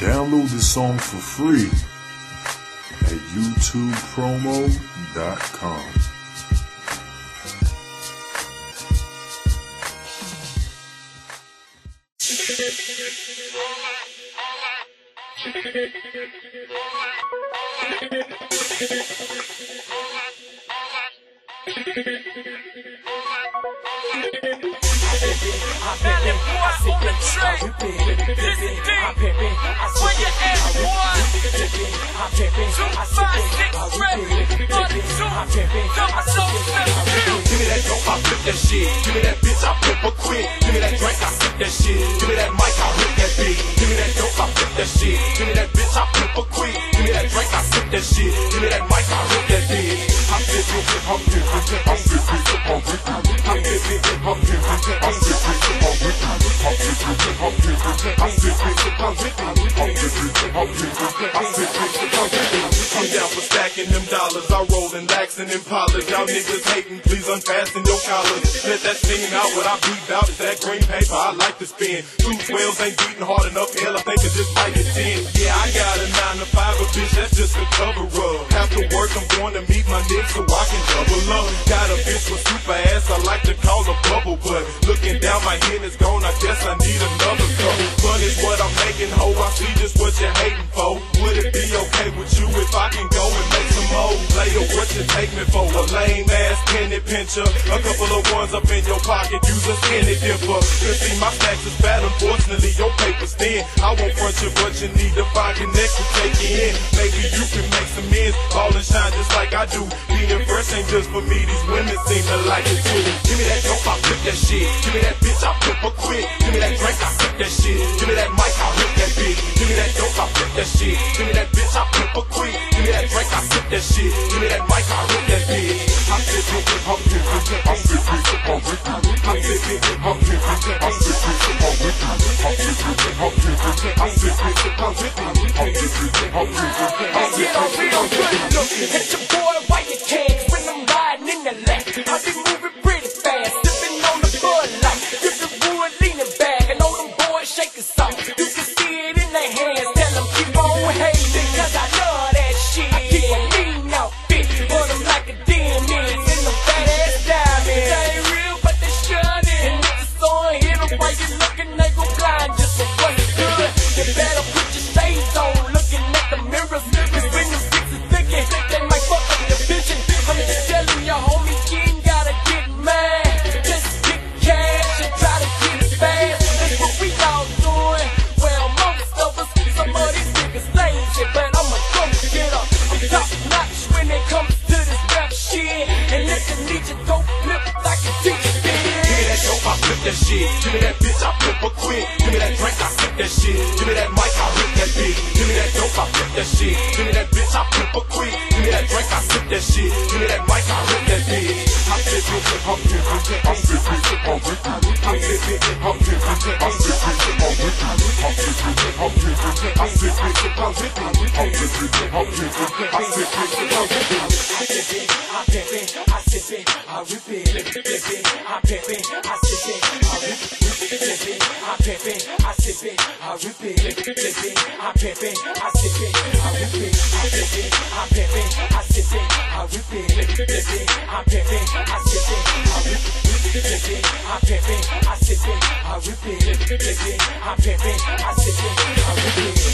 Download the song for free at youtubepromo.com. I'm pimpin', I it, I rip it, dip it, I'm pimpin', I it, I rip it, dip it, I'm I it, I rip it, dip it, I'm I it, I. Give me that dope, I flip that shit. Give me that bitch, I flip a quick. Give me that drink, I sip that shit. Give me that mic, I hit that beat. Give me that dope, I flip that shit. Give me that bitch, I flip a quick. Give me that drink, I sip that shit. Give me that mic, I hit that beat. I'm down for stacking them dollars. I roll and lax and impala. Y'all niggas hating, please unfasten your collar. Let that sting out. What I beat out is that green paper. I like to spin. Two twelves ain't beating hard enough. Hell, I think it's just like a ten. Yeah, I got a five, but bitch, that's just a cover up. After work, I'm going to meet my niggas so I can double up. Got a bitch with super ass, I like to call a bubble, but looking down, my head is gone. I guess I need ho. I see just what you're hating for. Would it be okay with you if I can go and make some more? Later, what you take me for? A lame ass penny pincher. A couple of ones up in your pocket, use a skinny dipper. You see, my stacks is bad, unfortunately, your paper's thin. I won't front you, but you need to find connect to take you in. Maybe you can make some ends, ball and shine just like I do. Being first ain't just for me, these women seem to like it too. Give me that dope, I flip that shit. Give me that shit. Give me that mic, I rip that bitch. I'm sipping, I'm dipping, I'm sipping, I'm ripping. I'm sipping, I'm dipping, I'm sipping, I'm ripping. I'm sipping, I'm dipping, I'm sipping, I'm ripping. I'm sipping, I'm dipping, I'm sipping, I'm ripping. I'm sipping, I'm dipping, I'm sipping, I'm ripping. Give me that bitch, I flip a queen. Give me that drink, I flip that shit. Give me that mic, I flip that beat. Give me that dope, I flip that shit. Give me that bitch, I flip a queen. Give me that drink, I flip that shit. Give me that mic, I flip that beat. I flip it, I'm flipping, I'm flipping, I'm flipping. I'm flipping, I'm flipping, I'm flipping, I'm flipping. I'm flipping, I'm flipping, I'm flipping, I'm flipping. I'm flipping, I'm flipping, I'm flipping, I'm flipping. I flip it, I pimp it, I sip it, I rip it, flip it, I pimp it, I sip it. rip it, lip it, I pimp it, I sip it, I rip it, I pimp it, I sip it, I rip it, I pimp it, I sip it, I rip it, I pimp it, I sip it, I rip it, I pimp it, I sip it, I rip it.